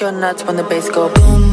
go nuts when the bass go boom, boom.